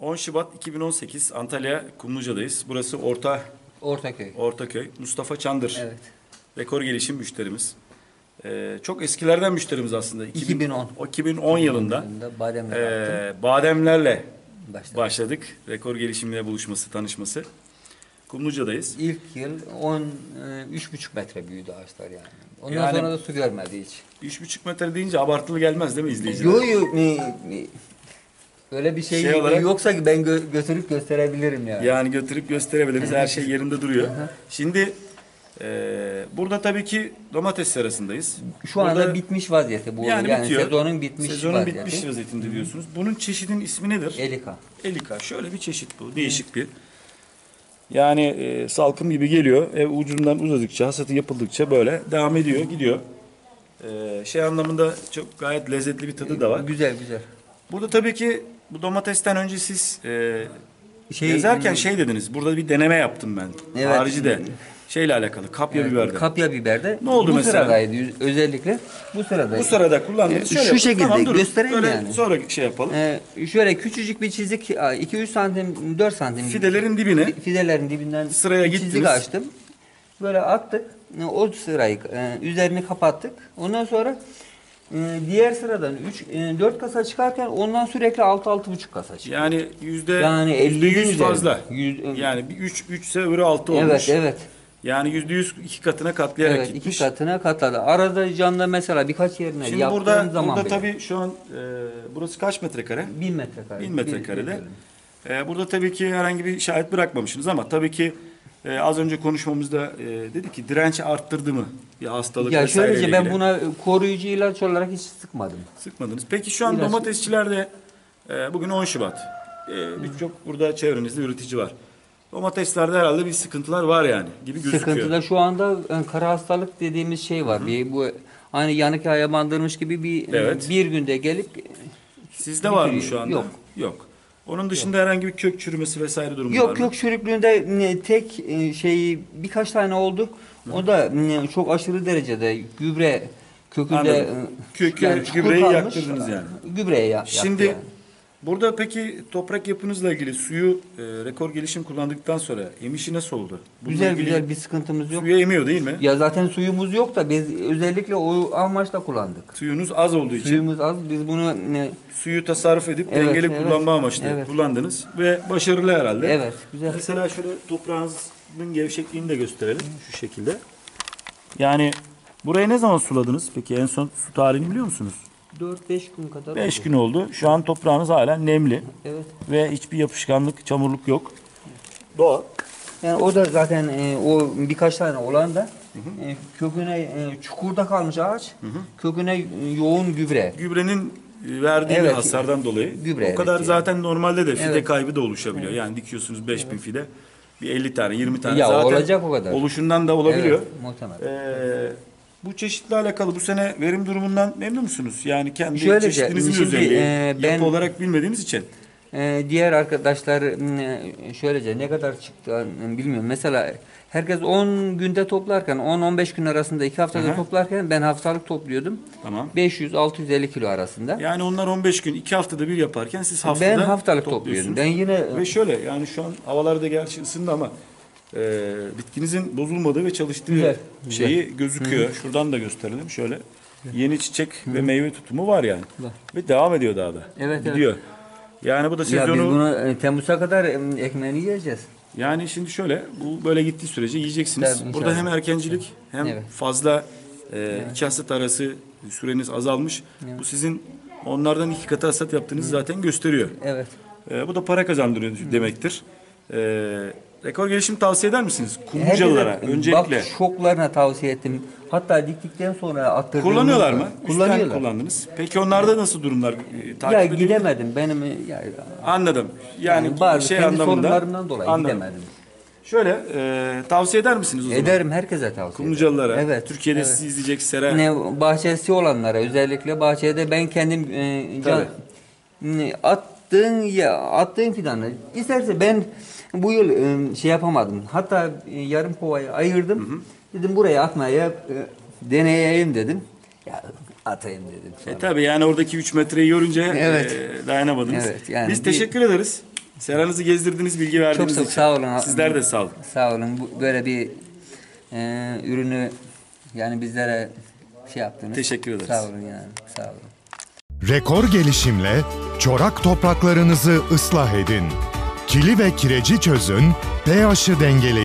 10 Şubat 2018 Antalya Kumluca'dayız. Burası Orta Ortaköy. Ortaköy. Mustafa Çandır. Evet. Rekor gelişim müşterimiz. Ee, çok eskilerden müşterimiz aslında. 2010. O 2010 yılında Bademle yaptım. ee, bademlerle Başladım. başladık. Rekor gelişimle buluşması, tanışması. Kumluca'dayız. İlk yıl 10 e, metre büyüdü ağaçlar yani. Ondan Yani- sonra da su görmedi hiç. 3,5 metre deyince abartılı gelmez değil mi izleyiciler? Yo yo mi, mi- öyle bir şey, Şey olarak- yoksa ki ben gö- götürüp gösterebilirim yani. Yani götürüp gösterebiliriz. Her şey yerinde duruyor. Şimdi ee, burada tabii ki domates serasındayız. Şu anda Burada- bitmiş vaziyeti bu. yani, Yani, bitiyor. sezonun bitmiş Sezonun vaziyeti. bitmiş vaziyetinde diyorsunuz. Bunun çeşidin ismi nedir? Elika. Elika. Şöyle bir çeşit bu. Değişik bir. Yani e, salkım gibi geliyor. Ev ucundan uzadıkça, hasatı yapıldıkça böyle devam ediyor, gidiyor. E, şey anlamında çok gayet lezzetli bir tadı da var. Güzel güzel. Burada tabii ki bu domatesten önce siz e, Şey, gezerken şey dediniz. Burada bir deneme yaptım ben. Evet. Haricide. Şeyle alakalı. Kapya biberde. Kapya biberde. Ne oldu bu mesela? sıradaydı yüz- özellikle. Bu sıradaydı. bu sırada kullandığınız E, şöyle şu yapalım. şekilde durun. göstereyim Böyle yani. Sonra şey yapalım. Ee, şöyle küçücük bir çizik 2-3 santim 4 santim Fidelerin dibine fi- fidelerin dibinden Sıraya bir çizik gittiniz. açtım. Böyle attık. E, O sırayı e, üzerini kapattık. Ondan sonra diğer sıradan 3 4 kasa çıkarken ondan sürekli 6 6,5 kasa çıktı. Yani yüzde Yani yüzde 50 yüz üzeri. fazla. Yüz- yani bir üç, üçse öbürü altı olmuş. Evet, evet. Yani yüzde yüz iki katına katlayarak Evet, iki gitmiş. katına katladı. Arada camda mesela birkaç yerine Şimdi yaptığım burada, zaman burada tabii şu an e, burası kaç metrekare? 1000 metrekare. 1000 Bir- metrekarede. bir- E, burada tabii ki herhangi bir şahit bırakmamışsınız ama tabii ki e, az önce konuşmamızda e, dedi ki direnç arttırdı mı? Bir hastalık Ya vesaireyle şöylece ben ilgili. buna koruyucu ilaç olarak hiç sıkmadım. Sıkmadınız. Peki şu an Biraz- domatesçilerde e, bugün 10 Şubat. E, Birçok burada çevrenizde üretici var. Domateslerde herhalde bir sıkıntılar var yani gibi gözüküyor. Sıkıntıda şu anda e, kara hastalık dediğimiz şey var. Bir bu aynı yanık bandırmış gibi bir Evet. bir günde gelip Sizde var mı şu anda? Yok. Yok. Onun dışında herhangi bir kök çürümesi vesaire durumu var yok mı? yok çürüklüğünde tek e, şeyi birkaç tane oldu. O da çok aşırı derecede gübre kökünde Anladım. e, Kökü- çukur gübreyi kalmış. yaktırdınız yani. Gübreye ya, Şimdi yaktı yani. Burada peki toprak yapınızla ilgili suyu e, rekor gelişim kullandıktan sonra emişi nasıl oldu? Bununla güzel ilgili güzel bir sıkıntımız yok. Suya emiyor değil mi? Ya zaten suyumuz yok da biz özellikle o amaçla kullandık. Suyunuz az olduğu için Suyumuz az. Biz bunu e, suyu tasarruf edip Evet, dengeli evet. kullanma amaçlı Evet. kullandınız ve başarılı herhalde. evet güzel. Mesela şöyle toprağınızın gevşekliğini de gösterelim şu şekilde. Yani burayı ne zaman suladınız? Peki en son su tarihini biliyor musunuz? 4-5 gün kadar 5 oldu. gün oldu. Şu an toprağınız hala nemli Evet. ve hiçbir yapışkanlık, çamurluk yok. Doğal. Yani o da zaten e, o birkaç tane olan da e, köküne e, çukurda kalmış ağaç. Köküne e, yoğun gübre. Gübrenin e, verdiği Evet. bir hasardan dolayı Gübre, o kadar evet, zaten normalde de fide Evet. kaybı da oluşabiliyor. Yani dikiyorsunuz 5000 fide bir 50 tane 20 tane Ya zaten olacak o kadar. oluşundan da olabiliyor. Evet, muhtemelen. Ee, bu çeşitle alakalı bu sene verim durumundan memnun musunuz? Yani kendi Şöylece, çeşitinizin şimdi, özelliği e, ben- yapı olarak bilmediğiniz için. E, diğer arkadaşlar e, şöylece ne kadar çıktı bilmiyorum. Mesela herkes 10 günde toplarken 10-15 gün arasında 2 haftada Aha. toplarken ben haftalık topluyordum. Tamam. 500-650 kilo arasında. Yani onlar 15 gün 2 haftada bir yaparken siz haftada ben haftalık topluyordum. Ben yine Ve şöyle yani şu an havalarda gerçi ısındı ama e, bitkinizin bozulmadığı ve çalıştığı Güzel, güzel. şeyi gözüküyor. Şuradan da gösterelim şöyle. Yeni çiçek ve meyve tutumu var yani. Var. Ve devam ediyor daha da. Evet, evet. Gidiyor. Yani bu da ya biz sezonu bunu e, Temmuz'a kadar e, ekmeğini yiyeceğiz. yani şimdi şöyle bu böyle gittiği sürece yiyeceksiniz. Tabii, Burada hem erkencilik hem Evet. fazla e, iki hasat arası süreniz azalmış. Bu sizin onlardan iki katı hasat yaptığınızı zaten gösteriyor. Evet. E, bu da para kazandırıyor demektir. E, rekor gelişim tavsiye eder misiniz? Kumlucalılara Herkese, öncelikle. Bak şoklarına tavsiye ettim. Hatta diktikten sonra attırdığım. Kullanıyorlar mı? Üstten Kullanıyorlar. kullandınız. Peki onlarda nasıl durumlar? E, takip Ya ediyor musunuz? gidemedim benim ya, Anladım. Yani, yani bazı şey kendi anlamında. sorunlarımdan dolayı Anladım. gidemedim. Şöyle e, tavsiye eder misiniz o zaman? Ederim herkese tavsiye Kumlucalılara. ederim. Evet. Türkiye'de evet. sizi izleyecek sera. Ne bahçesi olanlara özellikle bahçede ben kendim e, can, ne, attığın ya attığın fidanı isterse ben bu yıl e, şey yapamadım. Hatta e, yarım kovayı ayırdım. Dedim buraya atmaya e, deneyeyim dedim. Ya atayım dedim. E sonra. tabi yani oradaki 3 metreyi görünce Evet. e, dayanamadınız. Evet, yani Biz bir- teşekkür ederiz. Seranızı gezdirdiniz, bilgi verdiğiniz çok için. sağ olun. Sizler de sağ olun. Sağ olun. Bu, böyle bir e, ürünü yani bizlere şey yaptınız. Teşekkür ederiz. Sağ olun yani. Sağ olun. Rekor gelişimle çorak topraklarınızı ıslah edin. Kili ve kireci çözün, pH'ı dengeleyin.